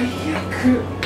最悪。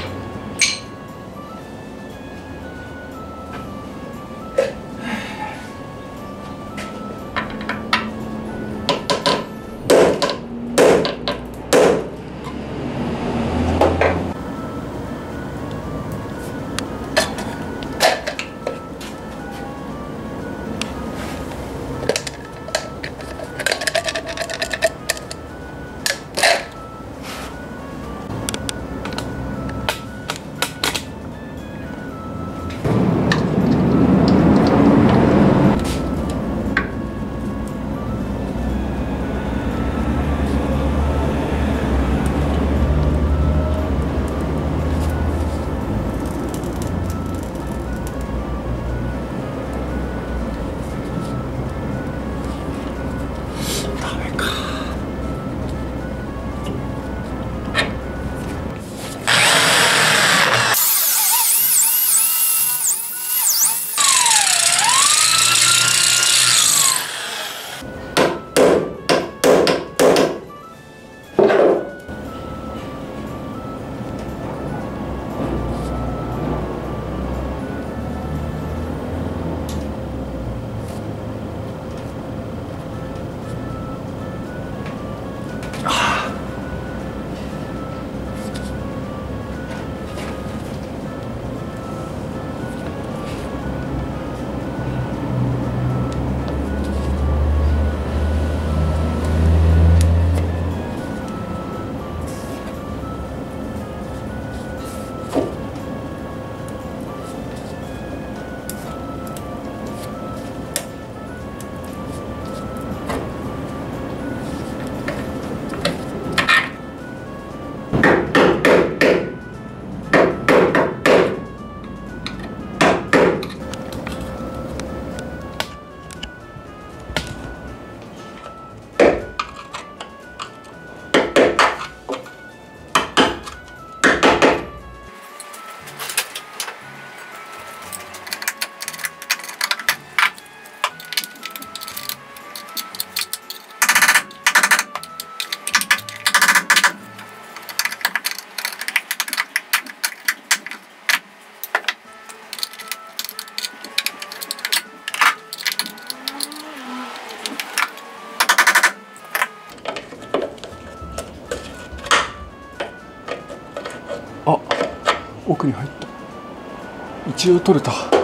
あ奥に入った。一応取れた。